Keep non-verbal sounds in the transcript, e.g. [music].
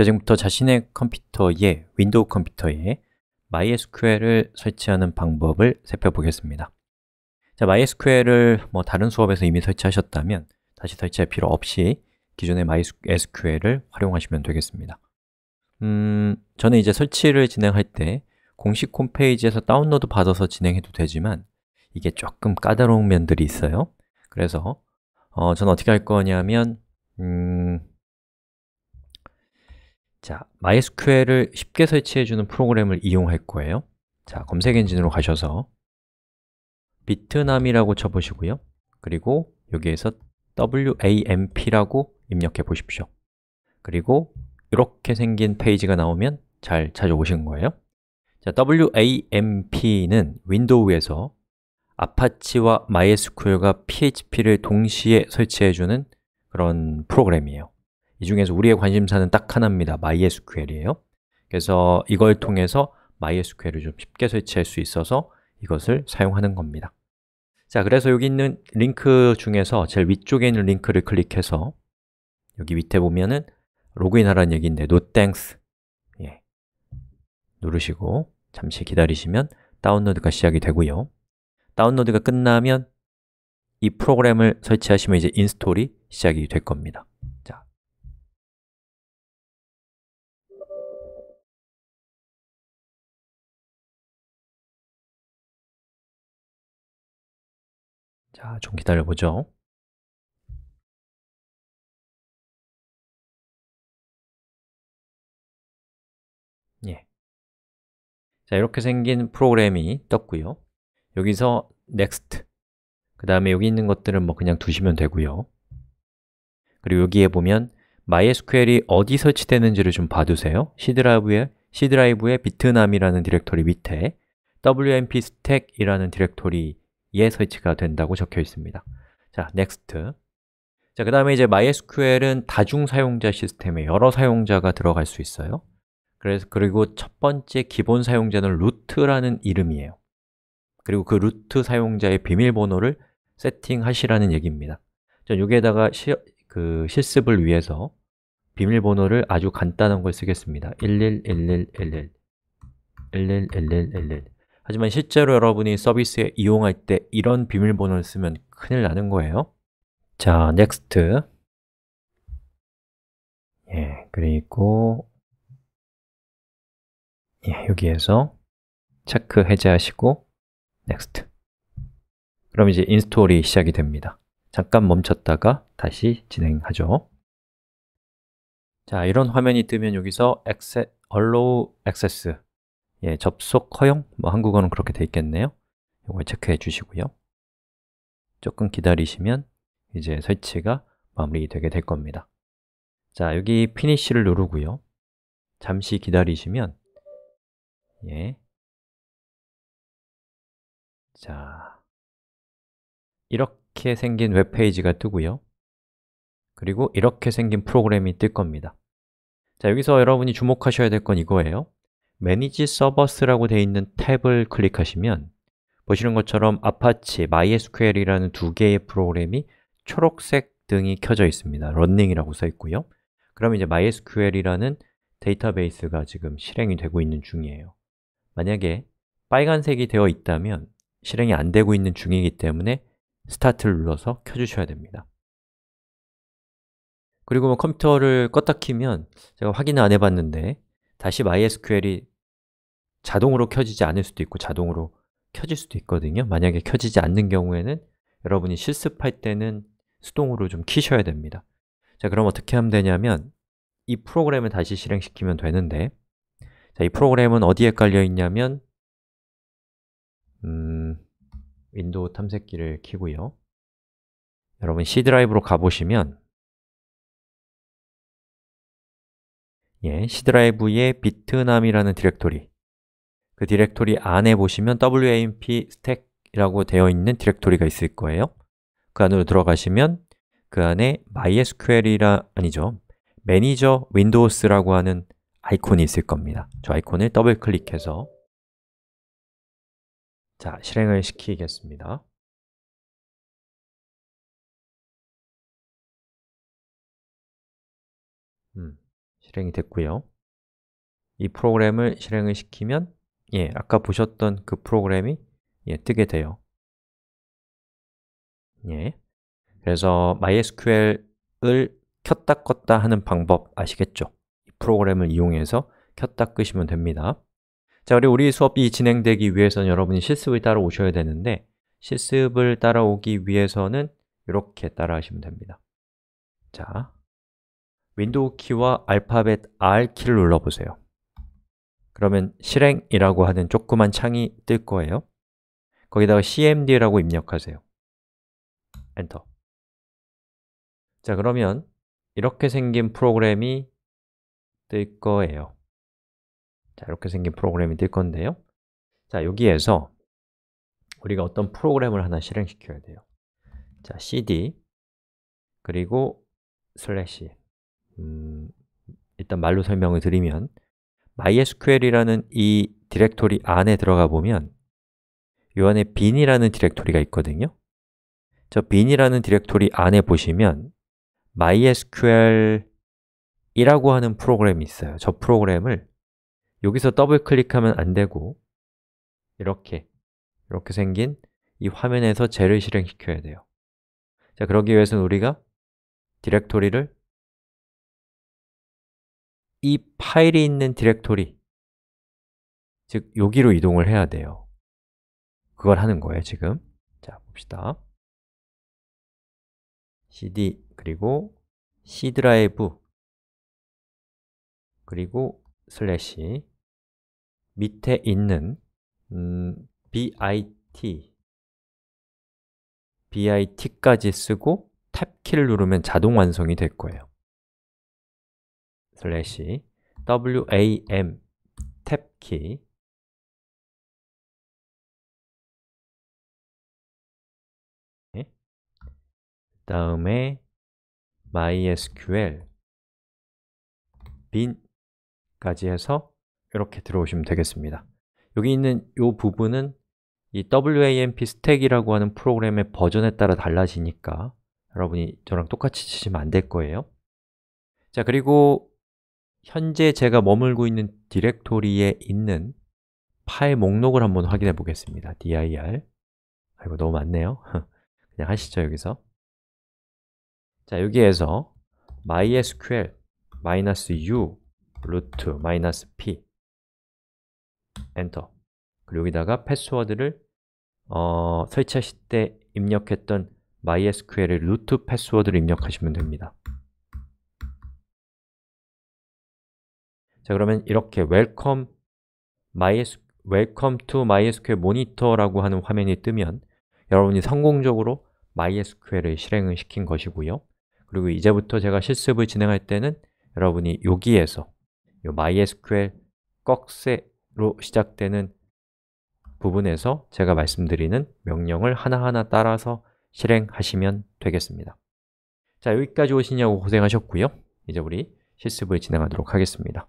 자, 지금부터 자신의 컴퓨터에, 윈도우 컴퓨터에 MySQL을 설치하는 방법을 살펴보겠습니다. 자, MySQL을 뭐 다른 수업에서 이미 설치하셨다면 다시 설치할 필요 없이 기존의 MySQL을 활용하시면 되겠습니다. 음, 저는 이제 설치를 진행할 때 공식 홈페이지에서 다운로드 받아서 진행해도 되지만 이게 조금 까다로운 면들이 있어요. 그래서 어, 저는 어떻게 할 거냐면 음, 자, MySQL을 쉽게 설치해주는 프로그램을 이용할 거예요. 자, 검색 엔진으로 가셔서 비트남이라고 쳐보시고요. 그리고 여기에서 WAMP라고 입력해 보십시오. 그리고 이렇게 생긴 페이지가 나오면 잘 찾아오신 거예요. 자, WAMP는 윈도우에서 아파치와 MySQL과 PHP를 동시에 설치해주는 그런 프로그램이에요 이 중에서 우리의 관심사는 딱 하나입니다. MySQL이에요. 그래서 이걸 통해서 MySQL을 좀 쉽게 설치할 수 있어서 이것을 사용하는 겁니다. 자, 그래서 여기 있는 링크 중에서 제일 위쪽에 있는 링크를 클릭해서 여기 밑에 보면은 로그인하라는 얘기인데 no thanks 예. 누르시고 잠시 기다리시면 다운로드가 시작이 되고요 다운로드가 끝나면 이 프로그램을 설치하시면 이제 인스톨이 시작이 될 겁니다 자, 좀 기다려보죠. 예. 자, 이렇게 생긴 프로그램이 떴고요. 여기서 next. 그 다음에 여기 있는 것들은 뭐 그냥 두시면 되고요. 그리고 여기에 보면 MySQL이 어디 설치되는지를 좀 봐두세요. C 드라이브에, C 드라이브의 Bitnami라는 디렉토리 밑에 WAMP stack이라는 디렉토리에 설치가 된다고 적혀 있습니다. 자, next. 자, 그 다음에 이제 MySQL은 다중 사용자 시스템에 여러 사용자가 들어갈 수 있어요. 그래서 그리고 첫 번째 기본 사용자는 루트라는 이름이에요. 그리고 그 루트 사용자의 비밀번호를 세팅하시라는 얘기입니다. 자, 여기에다가 시, 그 실습을 위해서 비밀번호를 아주 간단한 걸 쓰겠습니다. 111111 111111 하지만 실제로 여러분이 서비스에 이용할 때 이런 비밀번호를 쓰면 큰일 나는 거예요. 자, next. 예, 그리고 예, 여기에서 체크 해제하시고 next. 그럼 이제 인스톨이 시작이 됩니다. 잠깐 멈췄다가 다시 진행하죠. 자, 이런 화면이 뜨면 여기서 allow access 예, 접속 허용? 뭐 한국어는 그렇게 돼 있겠네요. 이걸 체크해 주시고요. 조금 기다리시면 이제 설치가 마무리되게 될 겁니다. 자, 여기 피니쉬를 누르고요. 잠시 기다리시면 예. 자, 이렇게 생긴 웹페이지가 뜨고요. 그리고 이렇게 생긴 프로그램이 뜰 겁니다. 자, 여기서 여러분이 주목하셔야 될 건 이거예요 Manage Servers라고 되어 있는 탭을 클릭하시면 보시는 것처럼 아파치, MySQL이라는 두 개의 프로그램이 초록색 등이 켜져 있습니다. Running이라고 써 있고요. 그럼 이제 MySQL이라는 데이터베이스가 지금 실행이 되고 있는 중이에요. 만약에 빨간색이 되어 있다면 실행이 안 되고 있는 중이기 때문에 스타트를 눌러서 켜주셔야 됩니다. 그리고 뭐 컴퓨터를 껐다 키면 제가 확인을 안 해봤는데 다시 MySQL이 자동으로 켜지지 않을 수도 있고 자동으로 켜질 수도 있거든요. 만약에 켜지지 않는 경우에는 여러분이 실습할 때는 수동으로 좀 키셔야 됩니다. 자, 그럼 어떻게 하면 되냐면 이 프로그램을 다시 실행시키면 되는데 자, 이 프로그램은 어디에 깔려 있냐면 음, 윈도우 탐색기를 키고요. 여러분 C 드라이브로 가보시면 예, C 드라이브의 Bitnami라는 디렉토리 그 디렉토리 안에 보시면 wamp stack이라고 되어 있는 디렉토리가 있을 거예요. 그 안으로 들어가시면 그 안에 MySQL이라, 아니죠. manager windows라고 하는 아이콘이 있을 겁니다. 저 아이콘을 더블 클릭해서 자, 실행을 시키겠습니다. 음, 실행이 됐고요. 이 프로그램을 실행을 시키면 예, 아까 보셨던 그 프로그램이 예, 뜨게 돼요 예. 그래서 MySQL을 켰다 껐다 하는 방법 아시겠죠? 이 프로그램을 이용해서 켰다 끄시면 됩니다 자, 그리고 우리 수업이 진행되기 위해서는 여러분이 실습을 따라오셔야 되는데 실습을 따라오기 위해서는 이렇게 따라하시면 됩니다 자, 윈도우 키와 알파벳 R 키를 눌러보세요 그러면 실행이라고 하는 조그만 창이 뜰 거예요. 거기다가 cmd라고 입력하세요. 엔터. 자, 그러면 이렇게 생긴 프로그램이 뜰 거예요. 자, 이렇게 생긴 프로그램이 뜰 건데요. 자, 여기에서 우리가 어떤 프로그램을 하나 실행시켜야 돼요. 자, cd 그리고 슬래시. 음, 일단 말로 설명을 드리면 MySQL이라는 이 디렉토리 안에 들어가 보면 이 안에 bin이라는 디렉토리가 있거든요. 저 bin이라는 디렉토리 안에 보시면 MySQL이라고 하는 프로그램이 있어요. 저 프로그램을 여기서 더블 클릭하면 안 되고 이렇게 이렇게 생긴 이 화면에서 쟤를 실행시켜야 돼요. 자, 그러기 위해서는 우리가 디렉토리를 이 파일이 있는 디렉토리 즉, 여기로 이동을 해야 돼요. 그걸 하는 거예요, 지금. 자, 봅시다. cd 그리고 C 드라이브 그리고 슬래시. 밑에 있는 음, bit bit까지 쓰고 탭키를 누르면 자동 완성이 될 거예요 슬래시 wam 탭키. 그 다음에 mysql bin까지 해서 이렇게 들어오시면 되겠습니다. 여기 있는 이 부분은 이 WAMP 스택이라고 하는 프로그램의 버전에 따라 달라지니까 여러분이 저랑 똑같이 치시면 안 될 거예요. 자, 그리고 현재 제가 머물고 있는 디렉토리에 있는 파일 목록을 한번 확인해 보겠습니다. Dir 아이고, 너무 많네요. [laughs] 그냥 하시죠, 여기서. 자, 여기에서 mysql -u root -p. 엔터. 그리고 여기다가 패스워드를 어, 설치하실 때 입력했던 MySQL의 루트 패스워드를 입력하시면 됩니다 자, 그러면 이렇게 welcome, MyS, welcome to MySQL monitor라고 하는 화면이 뜨면 여러분이 성공적으로 MySQL을 실행을 시킨 것이고요. 그리고 이제부터 제가 실습을 진행할 때는 여러분이 여기에서 이 MySQL 꺽쇠로 시작되는 부분에서 제가 말씀드리는 명령을 하나하나 따라서 실행하시면 되겠습니다. 자, 여기까지 오시냐고 고생하셨고요. 이제 우리 실습을 진행하도록 하겠습니다